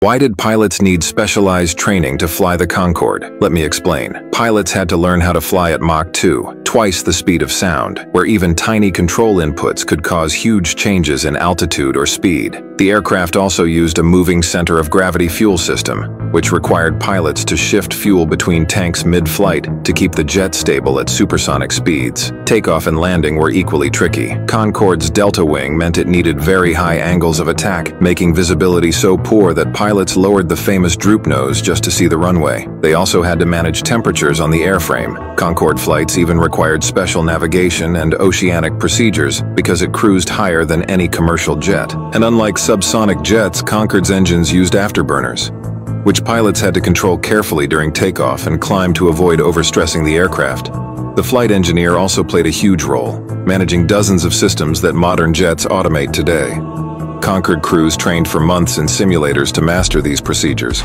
Why did pilots need specialized training to fly the Concorde? Let me explain. Pilots had to learn how to fly at Mach 2, twice the speed of sound, where even tiny control inputs could cause huge changes in altitude or speed. The aircraft also used a moving center of gravity fuel system, which required pilots to shift fuel between tanks mid-flight to keep the jet stable at supersonic speeds. Takeoff and landing were equally tricky. Concorde's delta wing meant it needed very high angles of attack, making visibility so poor that pilots lowered the famous droop nose just to see the runway. They also had to manage temperatures on the airframe. Concorde flights even required special navigation and oceanic procedures because it cruised higher than any commercial jet. And unlike subsonic jets, Concorde's engines used afterburners, which pilots had to control carefully during takeoff and climb to avoid overstressing the aircraft. The flight engineer also played a huge role, managing dozens of systems that modern jets automate today. Concorde crews trained for months in simulators to master these procedures.